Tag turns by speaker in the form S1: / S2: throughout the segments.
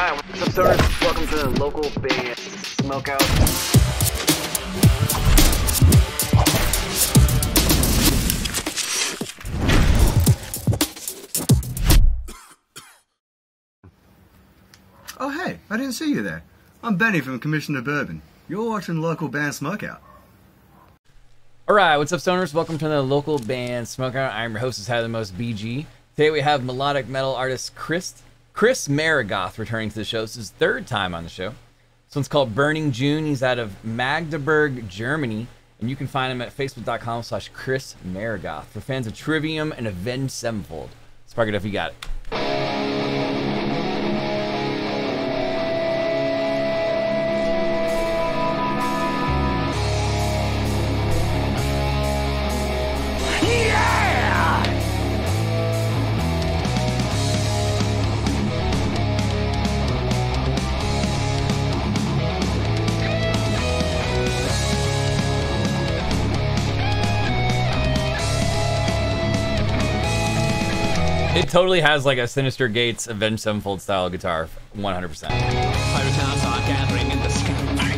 S1: Hi, what's up, stoners? Welcome to the local band Smokeout.
S2: Oh, hey, I didn't see you there. I'm Benny from Commissioner Bourbon. You're watching local band Smokeout.
S3: All right, what's up, stoners? Welcome to the local band Smokeout. I'm your host, is Tyler the Most BG. Today we have melodic metal artist Chris Chris Maragoth returning to the show. This is his third time on the show. This one's called Burning June. He's out of Magdeburg, Germany, and you can find him at facebook.com slash Chris Maragoth. For fans of Trivium and Avenged Sevenfold. Spark it up, you got it. It totally has like a Synyster Gates Avenged Sevenfold style guitar, 100%.
S4: Pyroclouds are gathering in the sky. Are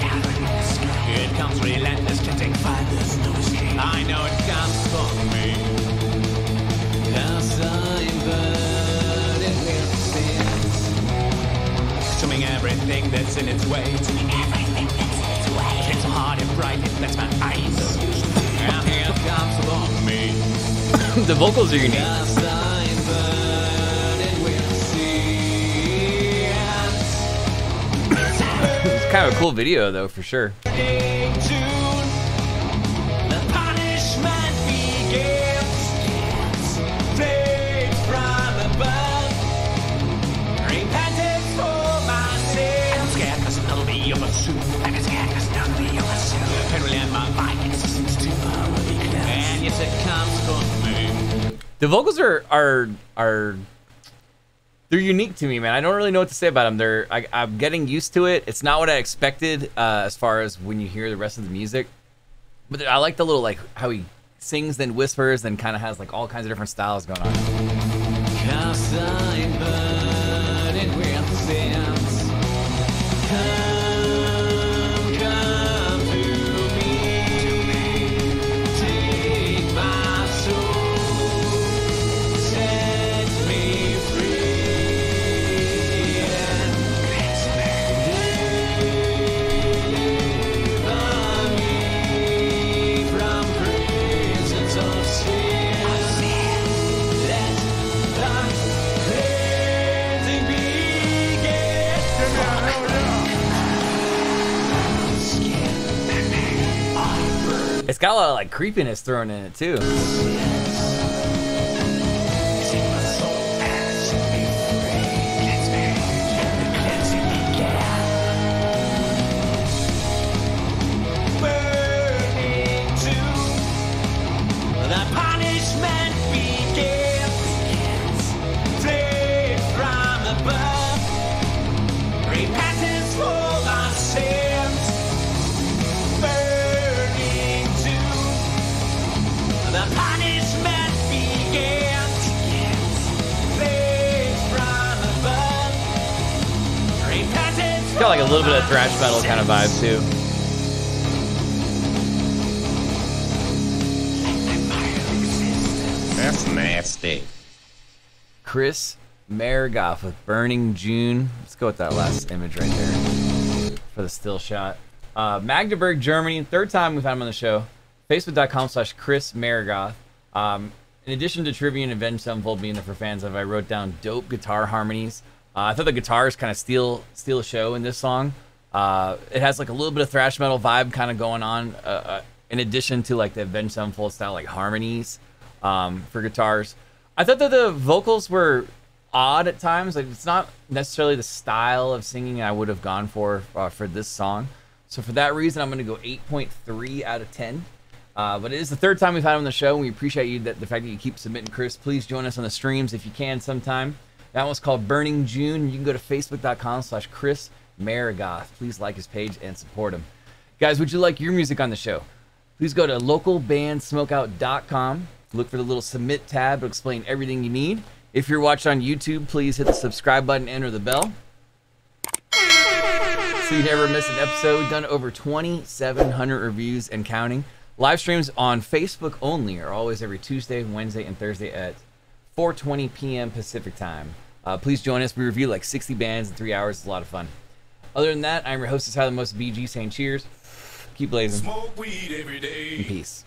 S4: gathering in the sky. It comes relentless, chanting fire. There's no escape. I know it comes for me. Cause I'm burning with sins. Consuming everything that's in its way. Consuming everything that's in its way. It's hard and bright, it lets my eyes. And here comes for me.
S3: the vocals are unique. Kind of a cool video, though, for sure.
S4: The
S3: vocals are are are they're unique to me, man. I don't really know what to say about them. They're I, I'm getting used to it. It's not what I expected uh, as far as when you hear the rest of the music. But I like the little like how he sings then whispers then kind of has like all kinds of different styles going on. It's got a lot of like creepiness thrown in it too. It's got like a little bit of thrash metal kind of vibe too.
S5: That's nasty.
S3: Chris Maragoth with Burning June. Let's go with that last image right there for the still shot. Uh, Magdeburg, Germany. Third time we've had him on the show. Facebook.com slash Chris Maragoth. Um, in addition to Trivium and Avenged Sevenfold being there for fans of, I wrote down dope guitar harmonies. Uh, I thought the guitars kind of steal steal a show in this song. Uh, it has like a little bit of thrash metal vibe kind of going on, uh, in addition to like the Avenged Sevenfold style like harmonies um, for guitars. I thought that the vocals were odd at times. Like it's not necessarily the style of singing I would have gone for uh, for this song. So for that reason, I'm going to go 8.3 out of 10. Uh, but it is the third time we've had him on the show, and we appreciate you that the fact that you keep submitting, Chris. Please join us on the streams if you can sometime. That one's called Burning June. You can go to facebook.com slash Chris Maragoth. Please like his page and support him. Guys, would you like your music on the show? Please go to localbandsmokeout.com. Look for the little submit tab. Explain everything you need. If you're watching on YouTube, please hit the subscribe button, and enter the bell. so you never miss an episode. We've Done over 2,700 reviews and counting. Live streams on Facebook only are always every Tuesday, Wednesday, and Thursday at 4:20 p.m. Pacific time. Uh, please join us. We review like 60 bands in three hours. It's a lot of fun. Other than that, I'm your hostess, Tyler Most BG, saying cheers. Keep blazing.
S5: Smoke weed every day.
S3: and peace.